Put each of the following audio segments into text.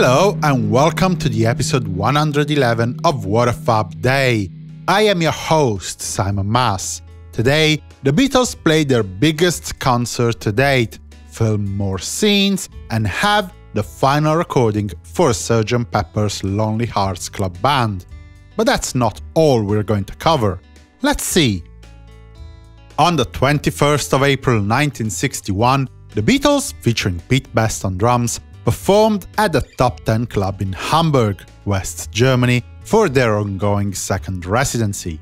Hello and welcome to the episode 111 of What a Fab Day. I am your host, Simon Mas. Today, the Beatles played their biggest concert to date, filmed more scenes, and have the final recording for Sgt. Pepper's Lonely Hearts Club Band. But that's not all we're going to cover. Let's see. On the 21st of April 1961, the Beatles, featuring Pete Best on drums, performed at the Top 10 Club in Hamburg, West Germany, for their ongoing second residency.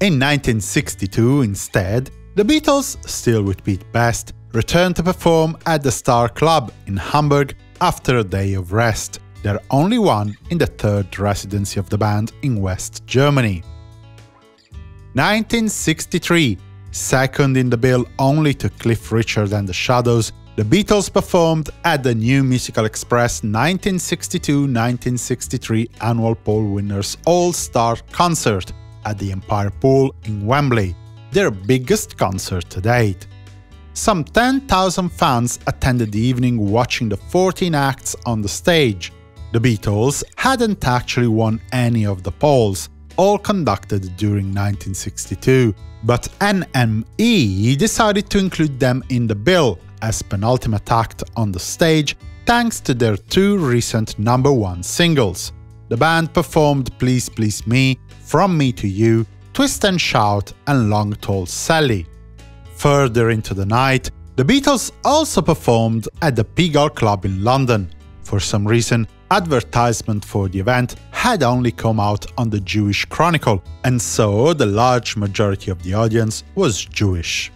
In 1962, instead, the Beatles, still with Pete Best, returned to perform at the Star Club in Hamburg after a day of rest, their only one in the third residency of the band in West Germany. 1963, second in the bill only to Cliff Richard and the Shadows, the Beatles performed at the New Musical Express 1962-1963 annual Poll Winners All-Star Concert at the Empire Pool in Wembley, their biggest concert to date. Some 10,000 fans attended the evening watching the 14 acts on the stage. The Beatles hadn't actually won any of the polls, all conducted during 1962, but NME decided to include them in the bill as penultimate act on the stage thanks to their two recent number one singles. The band performed Please Please Me, From Me to You, Twist and Shout and Long Tall Sally. Further into the night, the Beatles also performed at the Pigalle Club in London. For some reason, advertisement for the event had only come out on the Jewish Chronicle, and so the large majority of the audience was Jewish.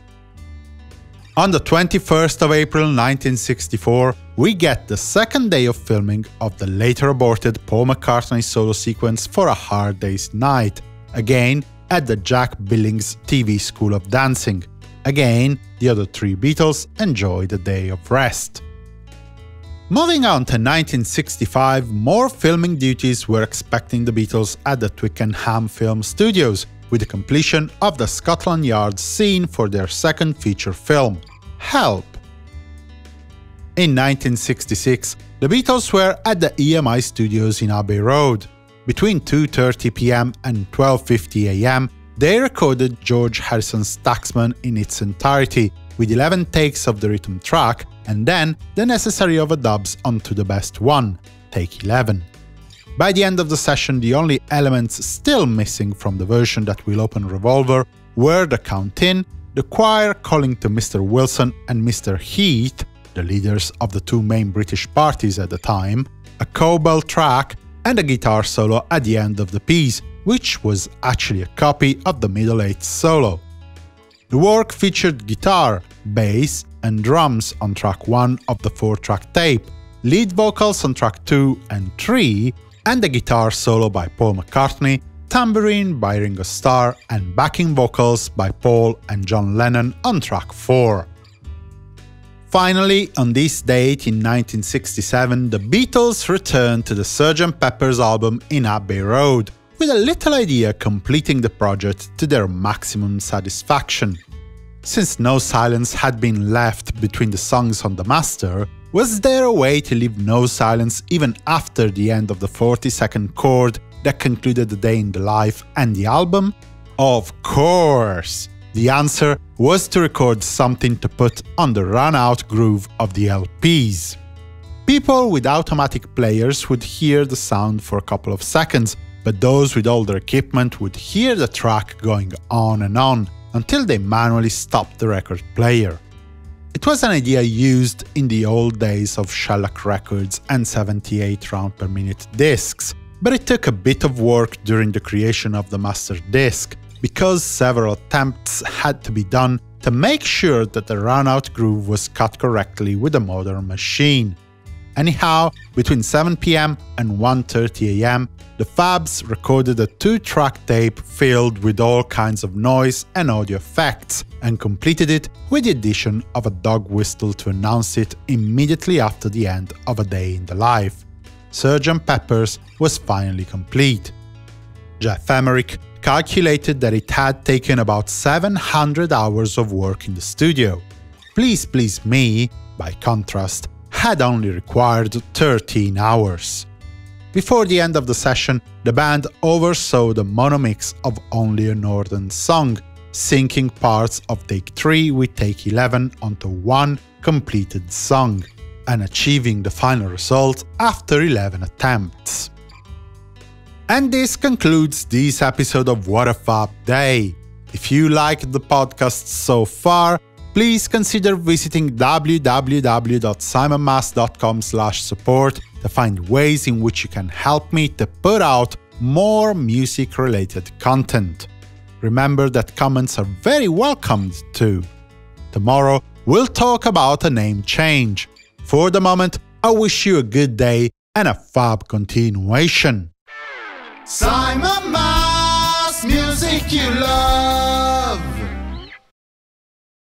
On the 21st of April 1964, we get the second day of filming of the later aborted Paul McCartney solo sequence for A Hard Day's Night, again at the Jack Billings TV School of Dancing. Again, the other three Beatles enjoy a day of rest. Moving on to 1965, more filming duties were expecting the Beatles at the Twickenham Film Studios, with the completion of the Scotland Yard scene for their second feature film, Help! In 1966, the Beatles were at the EMI studios in Abbey Road. Between 2.30 pm and 12.50 am, they recorded George Harrison's Taxman in its entirety, with 11 takes of the rhythm track, and then the necessary overdubs onto the best one, take 11. By the end of the session, the only elements still missing from the version that will open Revolver were the count-in, the choir calling to Mr. Wilson and Mr. Heath, the leaders of the two main British parties at the time, a cowbell track, and a guitar solo at the end of the piece, which was actually a copy of the Middle Eights solo. The work featured guitar, bass, and drums on track 1 of the 4-track tape, lead vocals on track 2 and 3, and a guitar solo by Paul McCartney, tambourine by Ringo Starr, and backing vocals by Paul and John Lennon on track 4. Finally, on this date in 1967, the Beatles returned to the Sgt. Pepper's album in Abbey Road, with a little idea completing the project to their maximum satisfaction. Since no silence had been left between the songs on the master, was there a way to leave no silence even after the end of the 40-second chord that concluded the day in the life and the album? Of course! The answer was to record something to put on the run-out groove of the LPs. People with automatic players would hear the sound for a couple of seconds, but those with older equipment would hear the track going on and on until they manually stopped the record player. It was an idea used in the old days of shellac records and 78 round per minute discs, but it took a bit of work during the creation of the master disc, because several attempts had to be done to make sure that the runout groove was cut correctly with a modern machine. Anyhow, between 7pm and 1.30am, the Fabs recorded a two-track tape filled with all kinds of noise and audio effects, and completed it with the addition of a dog whistle to announce it immediately after the end of a day in the life. Sgt. Pepper's was finally complete. Geoff Emerick calculated that it had taken about 700 hours of work in the studio. Please Please Me, by contrast, had only required 13 hours. Before the end of the session, the band oversaw the monomix of Only a Northern Song, syncing parts of Take 3 with Take 11 onto one completed song, and achieving the final result after 11 attempts. And this concludes this episode of What a Fab Day. If you liked the podcast so far, please consider visiting www.simonmas.com support to find ways in which you can help me to put out more music-related content. Remember that comments are very welcomed too. Tomorrow, we'll talk about a name change. For the moment, I wish you a good day and a fab continuation. Simon Mas, music you love.